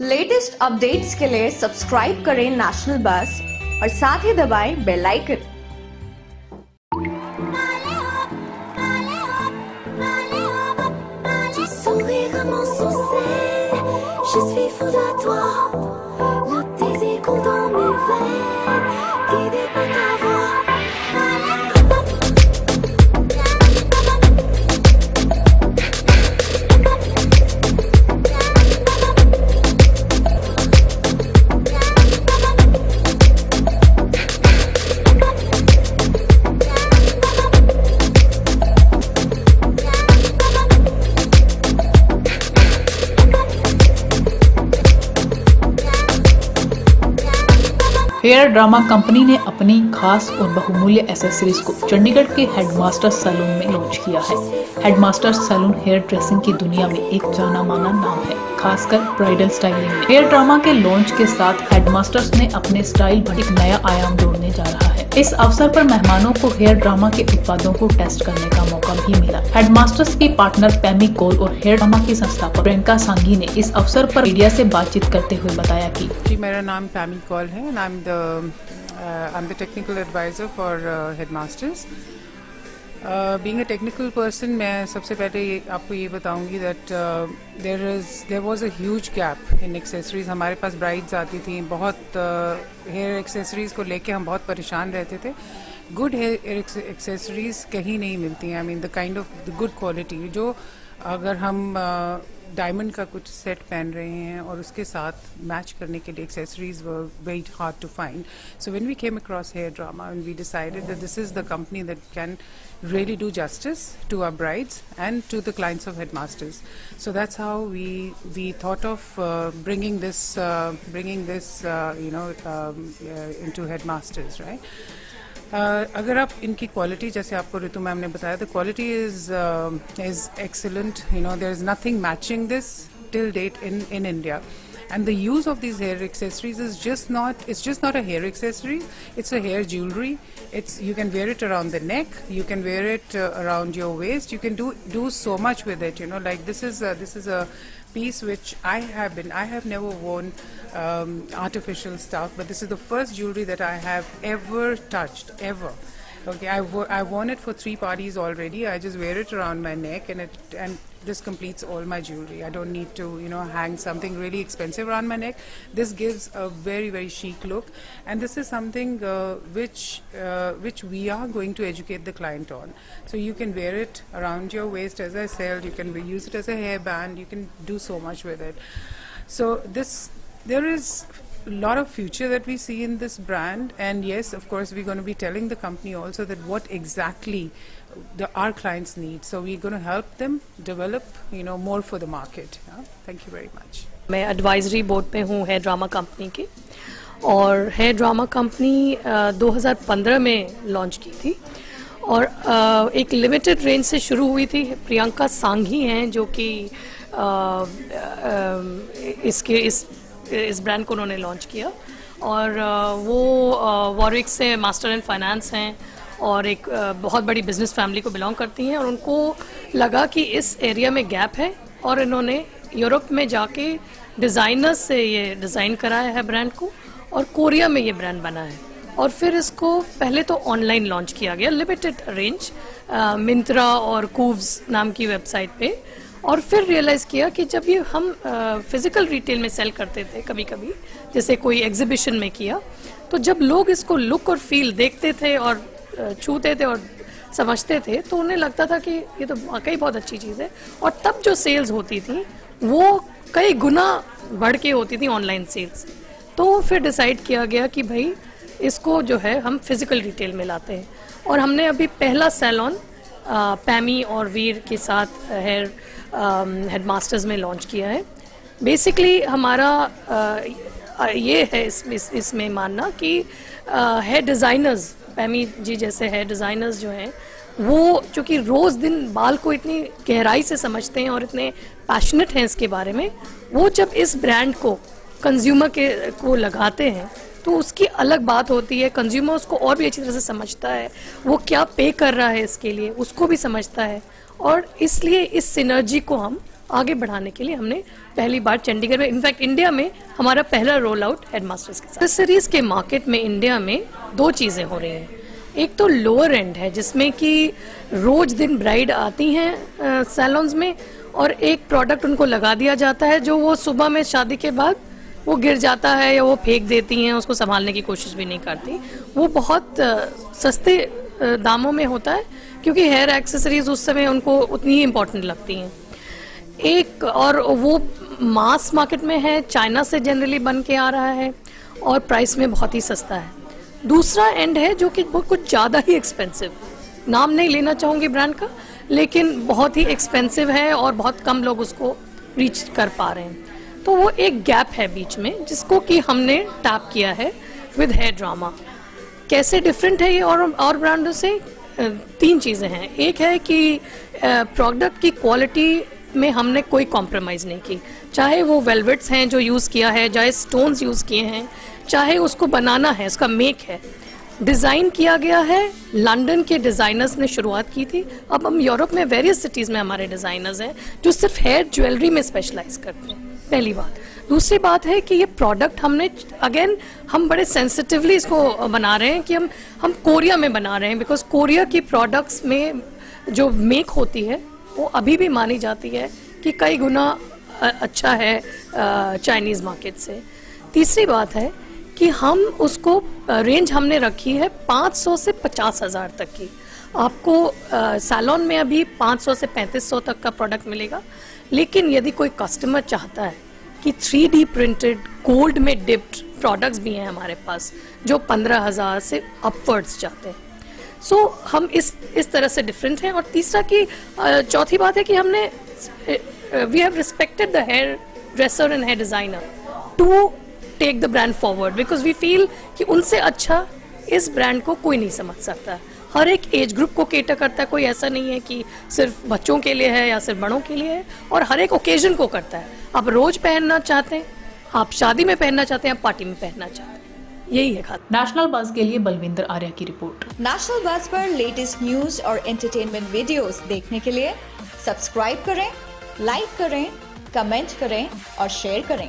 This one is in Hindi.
लेटेस्ट अपडेट्स के लिए सब्सक्राइब करें नेशनल बस और साथ ही दबाएँ bell icon hair drama company ने अपनी खास और बहुमूल्य एसेसरीज को चंडीगढ़ के हेडमास्टर सैलून में लॉन्च किया है। हेडमास्टर सैलून हेयर ड्रेसिंग की दुनिया में एक जाना माना नाम है। खासकर ब्राइडल स्टाइलिंग में। हेयर ड्रामा के लॉन्च के साथ हेडमास्टर्स ने अपने स्टाइल पर एक नया आयाम जोड़ने जा रहा है। इस अवसर पर मेहमानों को हेयर ड्रामा के उत्पादों को टेस्ट करने का मौका भी मिला। हेडमास्टर्स की पार्टनर पैमी कोल और हेयर ड्रामा की संस्थापक प्रियंका सांगी ने इस अवसर पर मीडिया से बातचीत करते हुए बताया कि जी, मेरा नाम पैमी कॉल है I am the technical advisor for headmasters being a technical person मैं सबसे पहले ये, आपको ये बताऊँगी that there is there was a huge gap in accessories हमारे पास ब्राइड्स आती थी बहुत हेयर uh, एक्सेसरीज को लेके हम बहुत परेशान रहते थे। गुड हेयर एक्सेसरीज कहीं नहीं मिलती हैं। I mean the kind of the good quality जो अगर हम डायमंड का कुछ सेट पहन रहे हैं और उसके साथ मैच करने के लिए accessories were very hard to find so when we came across Hair Drama and we decided that this is the company that can really do justice to our brides and to the clients of headmasters so that's how we we thought of uh, bringing this uh, bringing this uh, you know um, uh, into headmasters right Uh, अगर आप इनकी क्वालिटी जैसे आपको ऋतु मैम ने बताया the quality is is excellent you know there is nothing matching this till date in in India and the use of these hair accessories is just not it's just not a hair accessory it's a hair jewelry it's you can wear it around the neck you can wear it uh, around your waist you can do do so much with it you know like this is a, this is a piece which I have been I have never worn um, artificial stuff but this is the first jewelry that I have ever touched ever okay I wo- I've worn it for three parties already. I just wear it around my neck and it and this completes all my jewelry. I don't need to you know hang something really expensive around my neck. This gives a very very chic look. And this is something uh, which uh, which we are going to educate the client on. So you can wear it around your waist as I said. You can use it as a hairband. You can do so much with it. So this there is lot of future that we see in this brand and yes of course we're going to be telling the company also that what exactly the, our clients need so we're going to help them develop you know more for the market yeah? thank you very much मैं एडवाइजरी बोर्ड पे हूँ हेयर ड्रामा कंपनी की और हेयर ड्रामा कंपनी 2015 में लॉन्च की थी और अ, एक लिमिटेड रेंज से शुरू हुई थी प्रियंका सांघी हैं जो कि अ, अ, इसके इस इस ब्रांड को उन्होंने लॉन्च किया। और वो वॉरिक से मास्टर इन फाइनेंस हैं और एक बहुत बड़ी बिज़नेस फैमिली को बिलोंग करती हैं। और उनको लगा कि इस एरिया में गैप है और इन्होंने यूरोप में जाके डिज़ाइनर से ये डिज़ाइन कराया है ब्रांड को और कोरिया में ये ब्रांड बना है। और फिर इसको पहले तो ऑनलाइन लॉन्च किया गया लिमिटेड रेंज मिंत्रा और कूव्स नाम की वेबसाइट पे। और फिर रियलाइज़ किया कि जब ये हम फ़िज़िकल रिटेल में सेल करते थे कभी कभी जैसे कोई एग्जीबिशन में किया तो जब लोग इसको लुक और फील देखते थे और छूते थे और समझते थे तो उन्हें लगता था कि ये तो वाकई बहुत अच्छी चीज़ है। और तब जो सेल्स होती थी, वो कई गुना बढ़ के होती थी ऑनलाइन सेल्स तो फिर डिसाइड किया गया कि भाई, इसको जो है हम फ़िज़िकल रिटेल में लाते हैं। और हमने अभी पहला सैलॉन पैमी और वीर के साथ हेयर हेडमास्टर्स में लॉन्च किया है। बेसिकली हमारा ये है इस, इस, इसमें मानना कि हेयर डिज़ाइनर्स पैमी जी जैसे हेयर डिज़ाइनर्स जो हैं वो चूँकि रोज़ दिन बाल को इतनी गहराई से समझते हैं और इतने पैशनेट हैं इसके बारे में वो जब इस ब्रांड को कंज्यूमर के को लगाते हैं तो उसकी अलग बात होती है। कंज्यूमर उसको और भी अच्छी तरह से समझता है। वो क्या पे कर रहा है इसके लिए उसको भी समझता है। और इसलिए इस सिनर्जी को हम आगे बढ़ाने के लिए हमने पहली बार चंडीगढ़ में इनफैक्ट इंडिया में हमारा पहला रोल आउट हेडमास्टर्स के साथ। एक्सेसरीज के मार्केट में इंडिया में दो चीज़ें हो रही हैं। एक तो लोअर एंड है, जिसमें कि रोज दिन ब्राइड आती हैं सैलॉन्स में, और एक प्रोडक्ट उनको लगा दिया जाता है, जो वो सुबह में शादी के बाद वो गिर जाता है या वो फेंक देती हैं, उसको संभालने की कोशिश भी नहीं करती। वो बहुत सस्ते दामों में होता है क्योंकि हेयर एक्सेसरीज उस समय उनको उतनी ही इम्पोर्टेंट लगती हैं। एक और वो मास मार्केट में है चाइना से जनरली बन के आ रहा है और प्राइस में बहुत ही सस्ता है। दूसरा एंड है जो कि बहुत कुछ ज़्यादा ही एक्सपेंसिव नाम नहीं लेना चाहूँगी ब्रांड का, लेकिन बहुत ही एक्सपेंसिव है और बहुत कम लोग उसको रीच कर पा रहे हैं। तो वो एक गैप है बीच में, जिसको कि हमने टैप किया है विद हेयर ड्रामा कैसे डिफरेंट है ये और और ब्रांडों से? तीन चीज़ें हैं। एक है कि प्रोडक्ट की क्वालिटी में हमने कोई कॉम्प्रोमाइज़ नहीं की। चाहे वो वेलवेट्स हैं जो यूज़ किया है, चाहे स्टोन्स यूज़ किए हैं, चाहे उसको बनाना है, उसका मेक है। डिज़ाइन किया गया है लंदन के डिज़ाइनर्स ने शुरुआत की थी। अब हम यूरोप में वेरियस सिटीज़ में हमारे डिज़ाइनर्स हैं, जो सिर्फ़ हेयर ज्वेलरी में स्पेशलाइज करते हैं। पहली बात। दूसरी बात है कि ये प्रोडक्ट हमने अगेन हम बड़े सेंसिटिवली इसको बना रहे हैं कि हम हम कोरिया में बना रहे हैं बिकॉज़ कोरिया की प्रोडक्ट्स में जो मेक होती है, वो अभी भी मानी जाती है कि कई गुना अच्छा है चाइनीज़ मार्केट से। तीसरी बात है कि हम उसको रेंज हमने रखी है 500 से पचास हज़ार तक की। आपको सैलॉन में अभी 500 से 3500 तक का प्रोडक्ट मिलेगा। लेकिन यदि कोई कस्टमर चाहता है कि थ्री डी प्रिंटेड गोल्ड में डिप्ड प्रोडक्ट्स भी हैं हमारे पास जो पंद्रह हज़ार से अपवर्ड्स जाते हैं। सो so, हम इस इस तरह से डिफरेंट हैं और तीसरा कि चौथी बात है कि हमने we have respected the hairdresser and hair designer to take the brand forward because we feel कि उनसे अच्छा इस ब्रांड को कोई नहीं समझ सकता। हर एक एज ग्रुप को केटर करता है कोई ऐसा नहीं है कि सिर्फ़ बच्चों के लिए है या सिर्फ़ बड़ों के लिए है और हर एक ओकेजन को करता है। आप रोज पहनना चाहते हैं आप शादी में पहनना चाहते हैं आप पार्टी में पहनना चाहते हैं। यही है खास। नेशनल बस के लिए बलविंदर आर्या की रिपोर्ट नेशनल बस पर लेटेस्ट न्यूज़ और एंटरटेनमेंट वीडियोस देखने के लिए सब्सक्राइब करें लाइक करें कमेंट करें और शेयर करें।